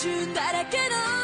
準だらけの世界